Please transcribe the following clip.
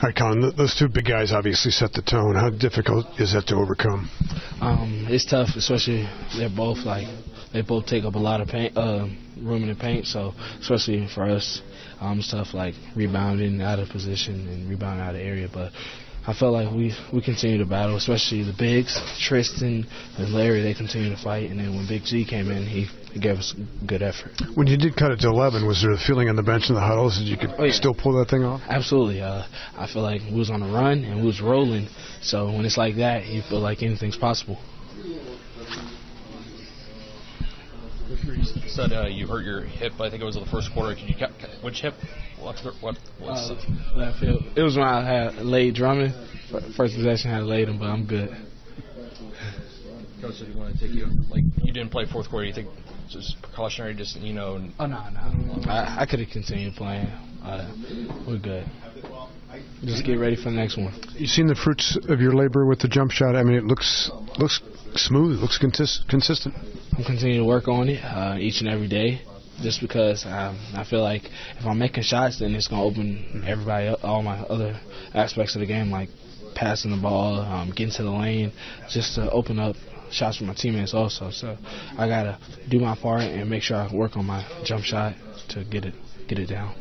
Right, Collin, those two big guys obviously set the tone. How difficult is that to overcome? Um, it's tough, especially they're both like they both take up a lot of paint, uh, room in the paint. So especially for us, um, tough like rebounding out of position and rebounding out of area. But I felt like we we continue to battle, especially the bigs, Tristan and Larry. They continue to fight, and then when Big G came in, he, he gave us good effort. When you did cut it to 11, was there a feeling on the bench in the huddles that you could Oh, yeah. still pull that thing off? Absolutely. Uh, I feel like we was on a run and we was rolling. So when it's like that, you feel like anything's possible. You said uh, you hurt your hip. I think it was in the first quarter. Can you ca- ca- which hip? What's the, what? What's Uh, left field. It was when I had laid Drummond. First possession, I had laid him, but I'm good. coach said he wanted to take you. Like you didn't play fourth quarter. You think just precautionary, just you know. And Oh no, no. I, I could have continued playing. Uh, we're good. Just get ready for the next one. You seen the fruits of your labor with the jump shot? I mean, it looks looks smooth, looks contis- consistent. I'm continuing to work on it uh, each and every day. Just because um, I feel like if I'm making shots, then it's gonna open everybody, up, all my other aspects of the game, like passing the ball, um, getting to the lane, just to open up shots for my teammates also. So I gotta do my part and make sure I work on my jump shot to get it get it down.